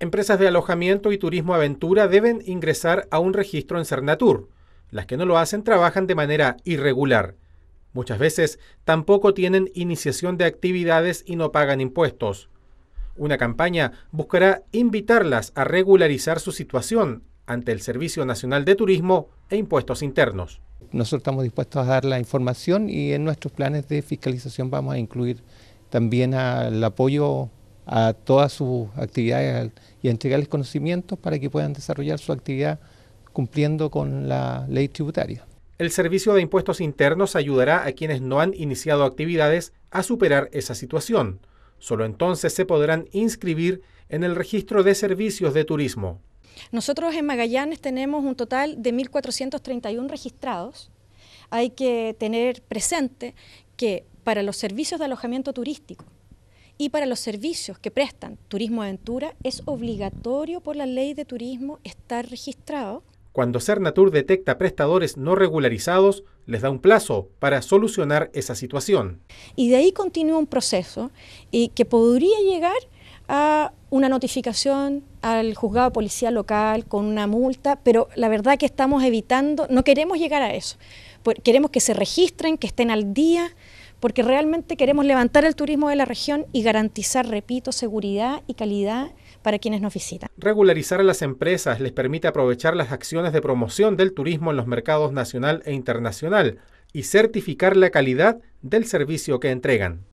Empresas de alojamiento y turismo aventura deben ingresar a un registro en Cernatur. Las que no lo hacen trabajan de manera irregular. Muchas veces tampoco tienen iniciación de actividades y no pagan impuestos. Una campaña buscará invitarlas a regularizar su situación ante el Servicio Nacional de Turismo e Impuestos Internos. Nosotros estamos dispuestos a dar la información y en nuestros planes de fiscalización vamos a incluir también el apoyo a todas sus actividades y a entregarles conocimientos para que puedan desarrollar su actividad cumpliendo con la ley tributaria. El Servicio de Impuestos Internos ayudará a quienes no han iniciado actividades a superar esa situación. Solo entonces se podrán inscribir en el registro de servicios de turismo. Nosotros en Magallanes tenemos un total de 1.431 registrados. Hay que tener presente que para los servicios de alojamiento turístico y para los servicios que prestan turismo aventura es obligatorio por la ley de turismo estar registrado cuando Cernatur detecta prestadores no regularizados, les da un plazo para solucionar esa situación. Y de ahí continúa un proceso y que podría llegar a una notificación al juzgado policial local con una multa, pero la verdad que estamos evitando, no queremos llegar a eso. Queremos que se registren, que estén al día, porque realmente queremos levantar el turismo de la región y garantizar, repito, seguridad y calidad para quienes nos visitan. Regularizar a las empresas les permite aprovechar las acciones de promoción del turismo en los mercados nacional e internacional y certificar la calidad del servicio que entregan.